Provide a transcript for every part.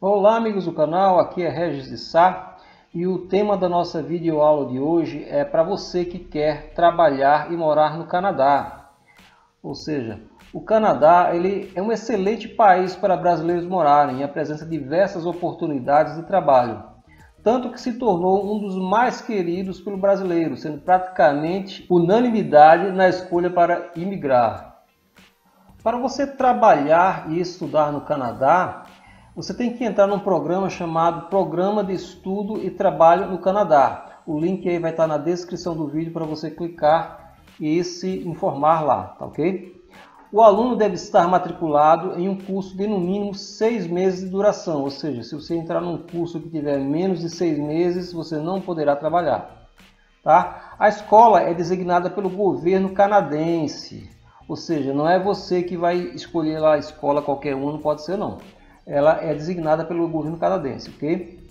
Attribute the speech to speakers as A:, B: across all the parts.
A: Olá amigos do canal, aqui é Regis de Sá e o tema da nossa videoaula de hoje é para você que quer trabalhar e morar no Canadá. Ou seja, o Canadá ele é um excelente país para brasileiros morarem e apresenta diversas oportunidades de trabalho, tanto que se tornou um dos mais queridos pelo brasileiro, sendo praticamente unanimidade na escolha para imigrar. Para você trabalhar e estudar no Canadá, você tem que entrar num programa chamado Programa de Estudo e Trabalho no Canadá. O link aí vai estar na descrição do vídeo para você clicar e se informar lá, tá ok? O aluno deve estar matriculado em um curso de no mínimo seis meses de duração, ou seja, se você entrar num curso que tiver menos de seis meses, você não poderá trabalhar. Tá? A escola é designada pelo governo canadense, ou seja, não é você que vai escolher lá a escola, qualquer um, não pode ser não ela é designada pelo governo canadense, ok?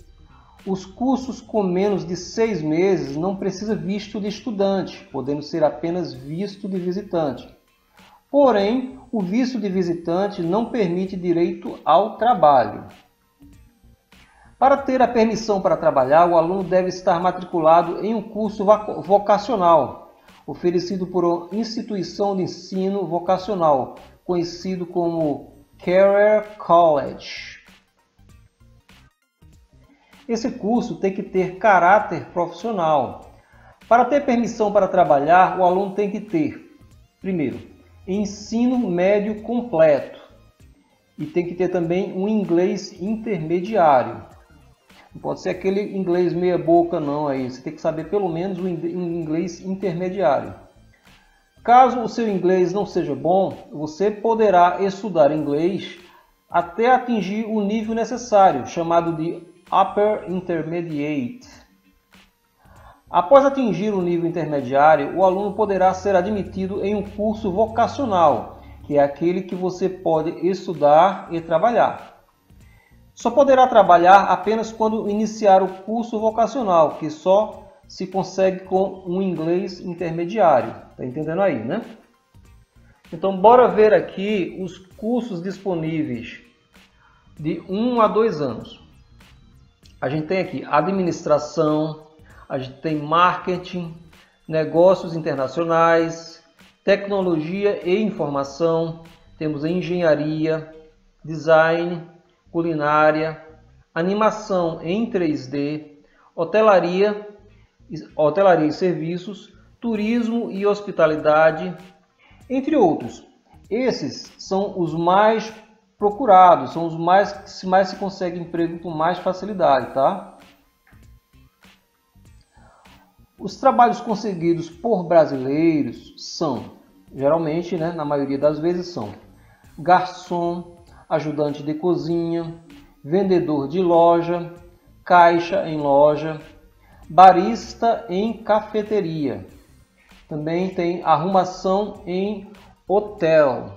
A: Os cursos com menos de seis meses não precisa visto de estudante, podendo ser apenas visto de visitante. Porém, o visto de visitante não permite direito ao trabalho. Para ter a permissão para trabalhar, o aluno deve estar matriculado em um curso vocacional, oferecido por uma instituição de ensino vocacional, conhecido como Career College. Esse curso tem que ter caráter profissional. Para ter permissão para trabalhar, o aluno tem que ter, primeiro, ensino médio completo e tem que ter também um inglês intermediário. Não pode ser aquele inglês meia boca não aí, você tem que saber pelo menos um inglês intermediário. Caso o seu inglês não seja bom, você poderá estudar inglês até atingir o nível necessário, chamado de Upper Intermediate. Após atingir o nível intermediário, o aluno poderá ser admitido em um curso vocacional, que é aquele que você pode estudar e trabalhar. Só poderá trabalhar apenas quando iniciar o curso vocacional, que só se consegue com um inglês intermediário. Tá entendendo aí, né? Então, bora ver aqui os cursos disponíveis de 1 a 2 anos. A gente tem aqui administração, a gente tem marketing, negócios internacionais, tecnologia e informação, temos engenharia, design, culinária, animação em 3D, hotelaria hotelaria e serviços, turismo e hospitalidade, entre outros. Esses são os mais procurados, são os mais que mais se consegue emprego com mais facilidade, tá? Os trabalhos conseguidos por brasileiros são, geralmente, né, na maioria das vezes, são garçom, ajudante de cozinha, vendedor de loja, caixa em loja, barista em cafeteria. Também tem arrumação em hotel.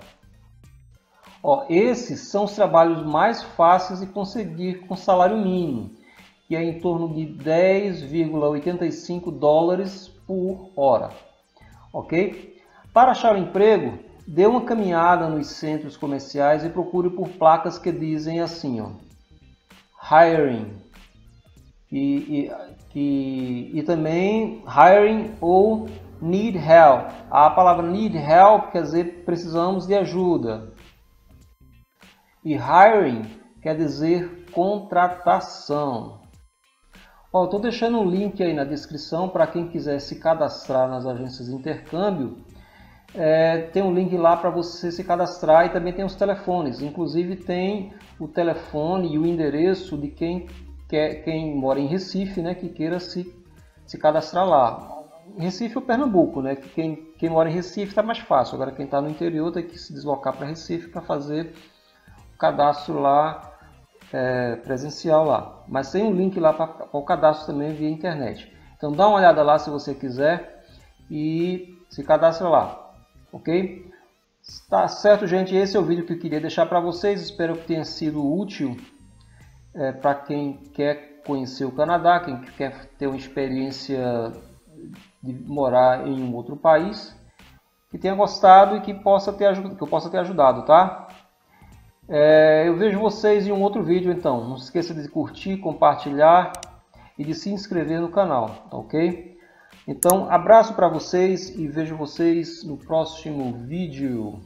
A: Ó, esses são os trabalhos mais fáceis de conseguir com salário mínimo, que é em torno de 10,85 dólares por hora. Ok? Para achar um emprego, dê uma caminhada nos centros comerciais e procure por placas que dizem assim, ó, hiring. E, e e, e também hiring ou need help. A palavra need help quer dizer precisamos de ajuda. E hiring quer dizer contratação. Estou deixando um link aí na descrição para quem quiser se cadastrar nas agências de intercâmbio. É, tem um link lá para você se cadastrar e também tem os telefones. Inclusive tem o telefone e o endereço de quem quer, quem mora em Recife, né, que queira se, se cadastrar lá. Recife ou Pernambuco, né? Que quem, quem mora em Recife está mais fácil. Agora quem está no interior tem que se deslocar para Recife para fazer o cadastro lá é, presencial lá. Mas tem um link lá para o cadastro também via internet. Então dá uma olhada lá se você quiser e se cadastra lá, ok? Tá certo, gente? Esse é o vídeo que eu queria deixar para vocês. Espero que tenha sido útil é, para quem quer conhecer o Canadá, quem quer ter uma experiência de morar em um outro país, que tenha gostado e que, possa ter, que eu possa ter ajudado, tá? É, eu vejo vocês em um outro vídeo então. Não se esqueça de curtir, compartilhar e de se inscrever no canal, tá ok? Então, abraço para vocês e vejo vocês no próximo vídeo.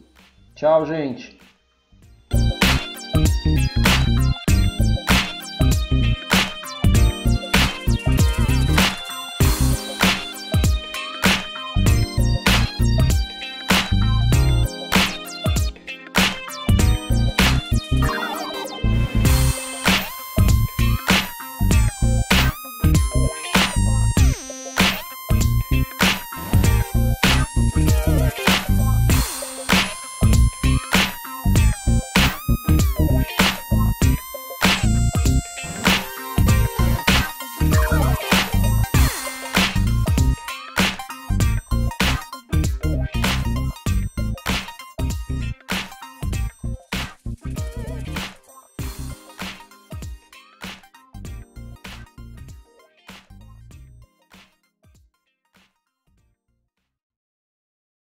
A: Tchau, gente!